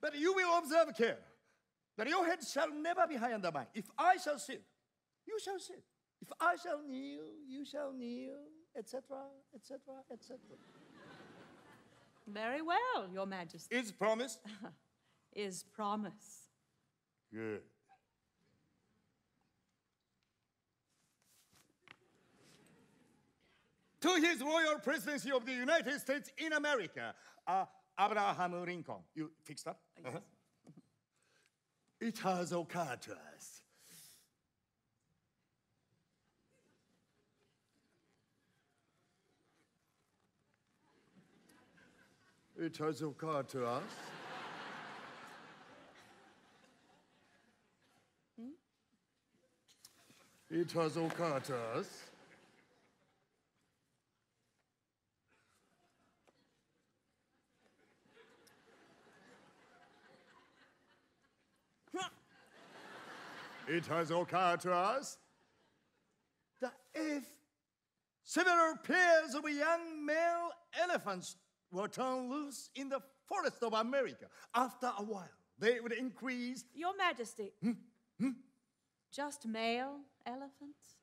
But you will observe care that your head shall never be higher than mine. If I shall sit, you shall sit. If I shall kneel, you shall kneel, etc., etc., etc. Very well, Your Majesty. Is promise? Is promise. Good. To his royal presidency of the United States in America, uh, Abraham Lincoln. You fixed up? Uh-huh. It has occurred to us. It has occurred to us. It has occurred to us. It has occurred to us that if several pairs of young male elephants were turned loose in the forest of America, after a while, they would increase Your Majesty. Hmm? Hmm? Just male elephants?